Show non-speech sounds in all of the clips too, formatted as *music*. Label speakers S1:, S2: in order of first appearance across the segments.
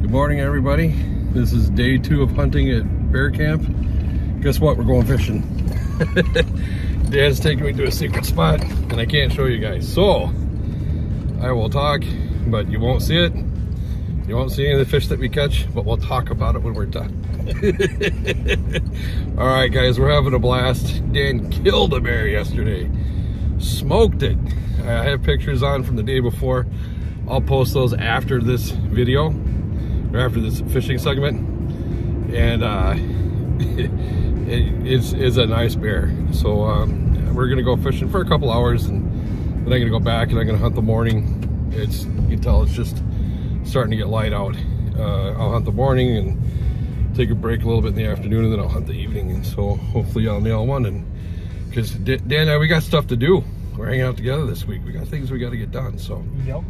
S1: Good morning, everybody. This is day two of hunting at Bear Camp. Guess what? We're going fishing. *laughs* Dan's taking me to a secret spot, and I can't show you guys. So, I will talk, but you won't see it. You won't see any of the fish that we catch, but we'll talk about it when we're done. *laughs* All right, guys, we're having a blast. Dan killed a bear yesterday. Smoked it. I have pictures on from the day before. I'll post those after this video or after this fishing segment. And uh, *laughs* it, it's, it's a nice bear. So um, we're gonna go fishing for a couple hours and then I'm gonna go back and I'm gonna hunt the morning. It's, you can tell it's just starting to get light out. Uh, I'll hunt the morning and take a break a little bit in the afternoon and then I'll hunt the evening. And so hopefully I'll nail one. And because Dan and I, we got stuff to do. We're hanging out together this week. We got things we got to get done. So.
S2: Yep.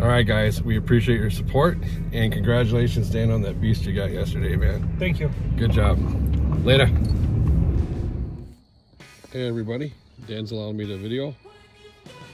S1: All right, guys, we appreciate your support and congratulations, Dan, on that beast you got yesterday, man.
S2: Thank you.
S1: Good job. Later. Hey, everybody. Dan's allowing me to video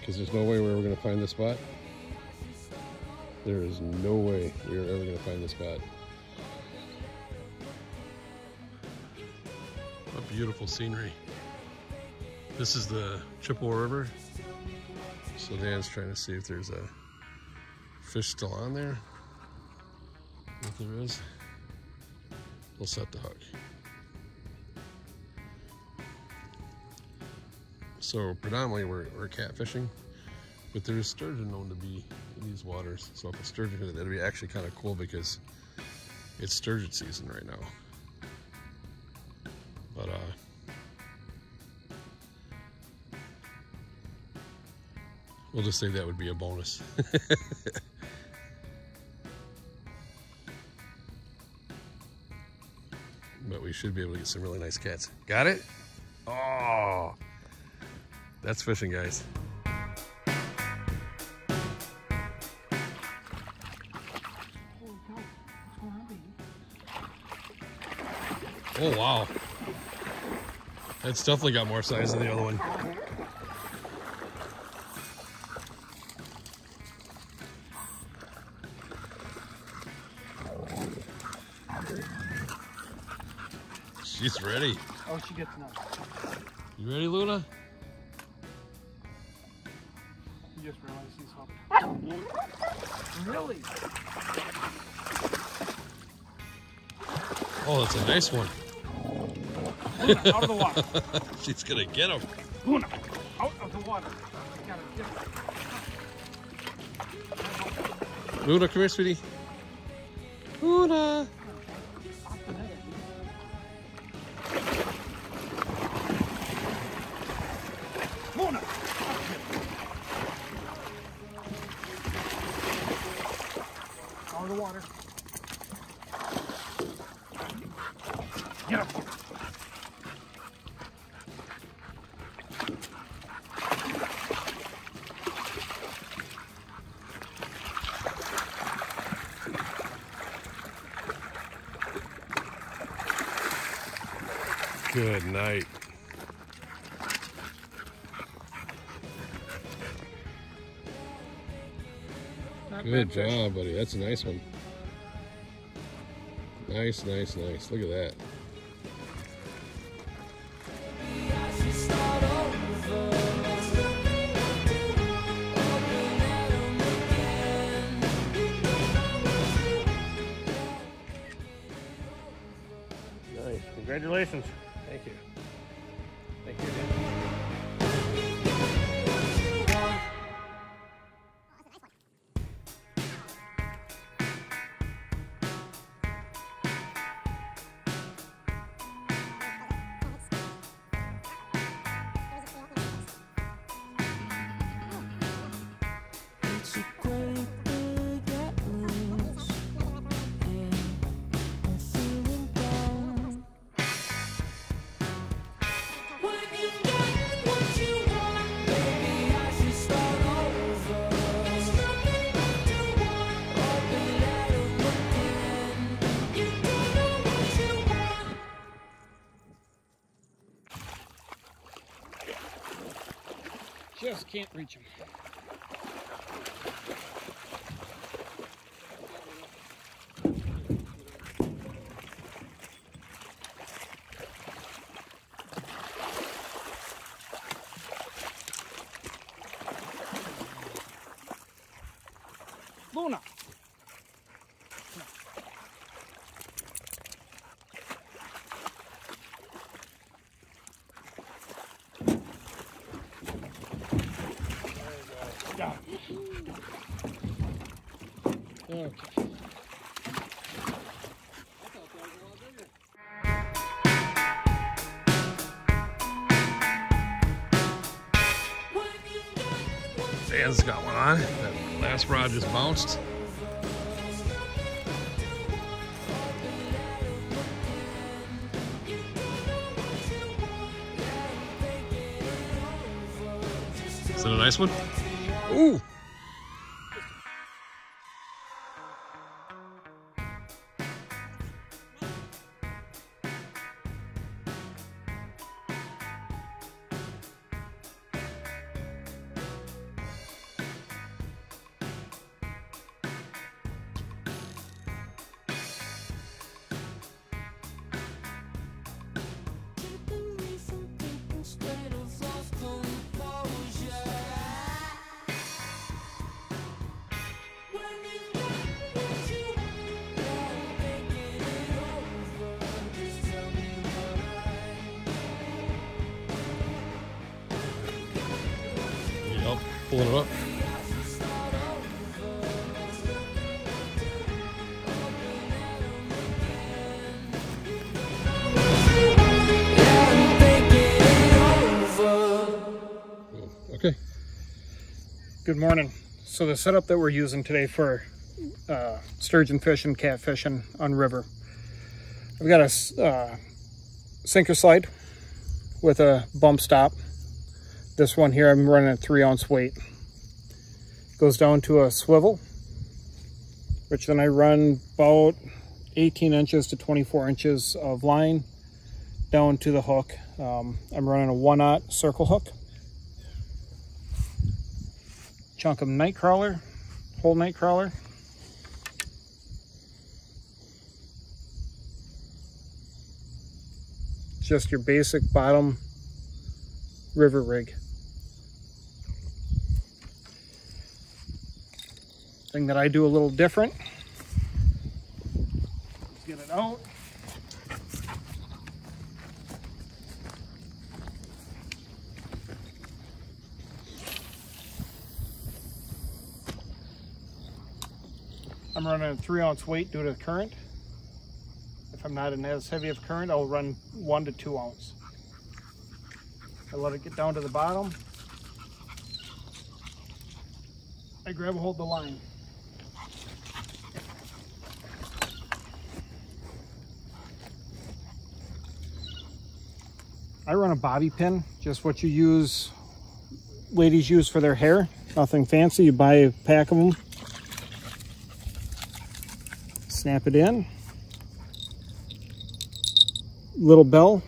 S1: because there's no way we're ever going to find this spot. There is no way we are ever going to find this spot. What beautiful scenery. This is the Chippewa River. So Dan's trying to see if there's a fish still on there. If there is, we'll set the hook. So predominantly we're, we're catfishing, but there's sturgeon known to be in these waters. So if a sturgeon hit it, that'd be actually kind of cool because it's sturgeon season right now. But uh, we'll just say that would be a bonus. *laughs* but we should be able to get some really nice cats. Got it? That's fishing, guys. Oh, wow. That's definitely got more size than the other one. She's ready.
S2: Oh, she gets nuts.
S1: You ready, Luna?
S2: Just realized he's hooked. Really?
S1: Oh, that's a nice one.
S2: Luna, out of the water. *laughs*
S1: She's gonna get him.
S2: Luna, out of the water. Gotta get
S1: Luna, come here, sweetie. Luna.
S2: The water. Get up.
S1: Good night. Good
S2: bad fish.
S1: job, buddy. That's a nice one. Nice, nice, nice. Look at that.
S3: I should start over. Open them again.
S1: Nice. Congratulations.
S2: Can't reach him.
S1: Dan's got one on. That last rod just bounced. Is that a nice one? Ooh!
S3: It
S1: up. Okay.
S2: Good morning. So the setup that we're using today for uh, sturgeon fishing, catfishing on river, I've got a uh, sinker slide with a bump stop. This one here, I'm running a three ounce weight. Goes down to a swivel, which then I run about 18 inches to 24 inches of line down to the hook. Um, I'm running a one aught circle hook. chunk of night crawler, whole night crawler. Just your basic bottom river rig. Thing that I do a little different. Let's get it out. I'm running a three ounce weight due to the current. If I'm not in as heavy of current, I'll run one to two ounce. I let it get down to the bottom. I grab a hold of the line. I run a bobby pin, just what you use, ladies use for their hair. Nothing fancy, you buy a pack of them snap it in. Little bell.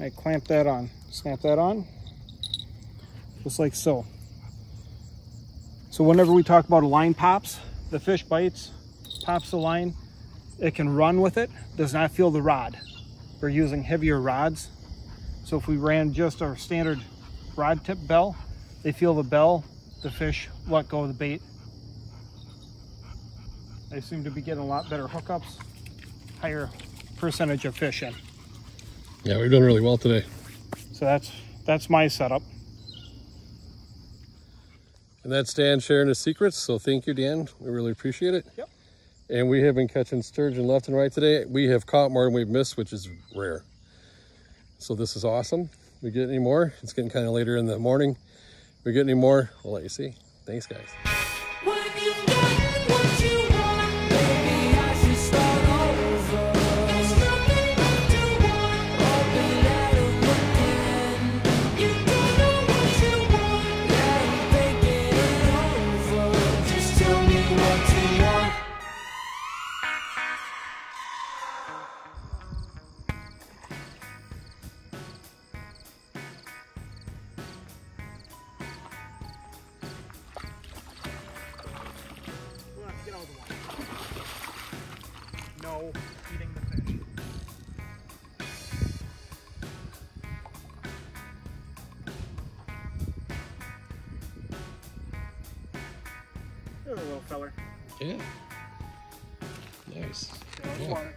S2: I clamp that on, snap that on, just like so. So whenever we talk about line pops, the fish bites, pops the line, it can run with it, does not feel the rod. We're using heavier rods. So if we ran just our standard rod tip bell. They feel the bell, the fish let go of the bait. They seem to be getting a lot better hookups, higher percentage of fish in.
S1: Yeah, we've done really well today.
S2: So that's that's my setup.
S1: And that's Dan sharing his secrets. So thank you, Dan. We really appreciate it.
S2: Yep.
S1: And we have been catching sturgeon left and right today. We have caught more than we've missed, which is rare. So this is awesome. We get any more? It's getting kind of later in the morning. We get any more? We'll let you see. Thanks, guys.
S3: There's
S2: a little feller.
S1: Yeah. Nice.
S2: On water.